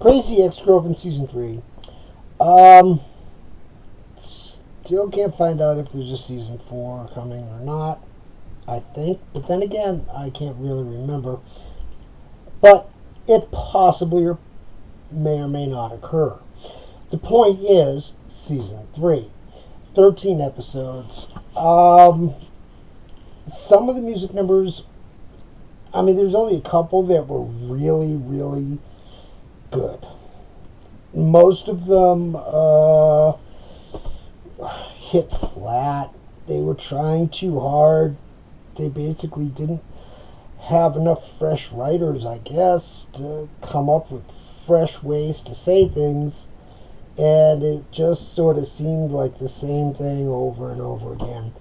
Crazy Ex-Girlfriend Season 3. Um, still can't find out if there's a Season 4 coming or not. I think. But then again, I can't really remember. But it possibly or may or may not occur. The point is, Season 3. 13 episodes. Um, some of the music numbers, I mean, there's only a couple that were really, really good. Most of them uh, hit flat. They were trying too hard. They basically didn't have enough fresh writers, I guess, to come up with fresh ways to say things. And it just sort of seemed like the same thing over and over again.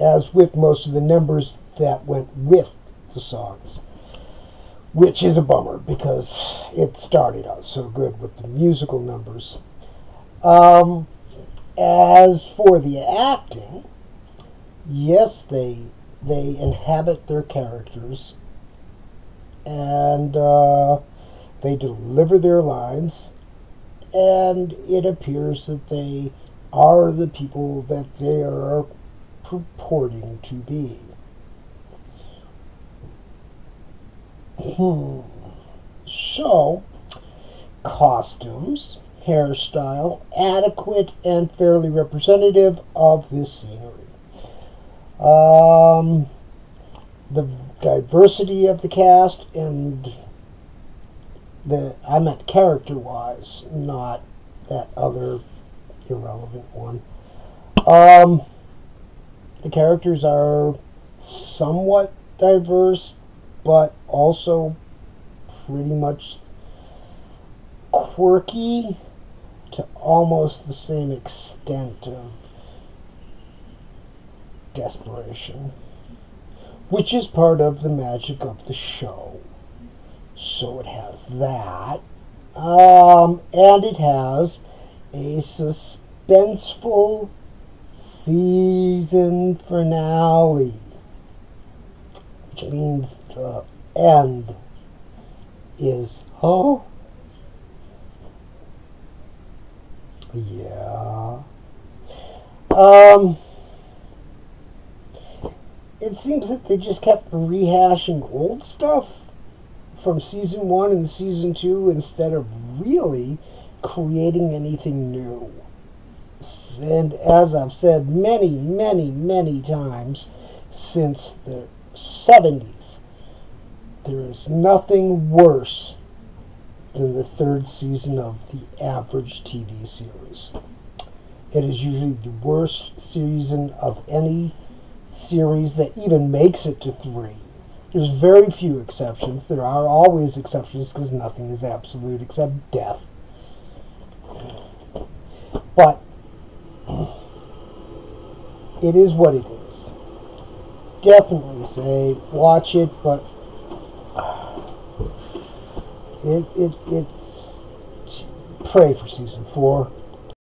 As with most of the numbers that went with the songs which is a bummer because it started out so good with the musical numbers. Um, as for the acting, yes, they they inhabit their characters and uh, they deliver their lines, and it appears that they are the people that they are purporting to be. Hmm. So, costumes, hairstyle, adequate and fairly representative of this scenery. Um, the diversity of the cast and the I meant character wise, not that other irrelevant one. Um, the characters are somewhat diverse, but also pretty much quirky to almost the same extent of desperation, which is part of the magic of the show. So it has that, um, and it has a suspenseful season finale, which means the end is oh yeah. Um it seems that they just kept rehashing old stuff from season one and season two instead of really creating anything new. And as I've said many, many, many times since the 70s, there is nothing worse than the third season of the average TV series. It is usually the worst season of any series that even makes it to three. There's very few exceptions. There are always exceptions because nothing is absolute except death. But it is what it is. Definitely say watch it, but it it it's pray for season four.